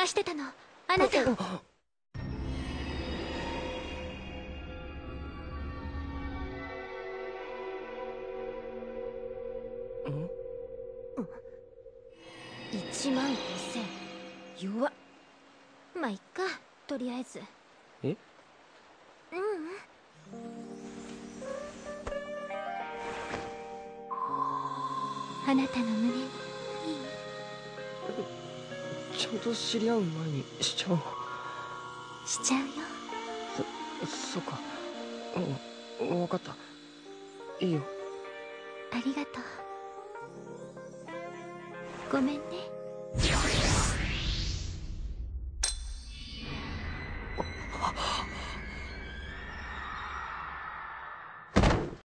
探してたの。あなたを。1万5000弱。っまあいっか。とりあえず。え？ううん。あなたの胸ちゃんと知り合う前にしちゃおう。しちゃうよ。そそっか。うん分かった。いいよ。ありがとう。ごめんね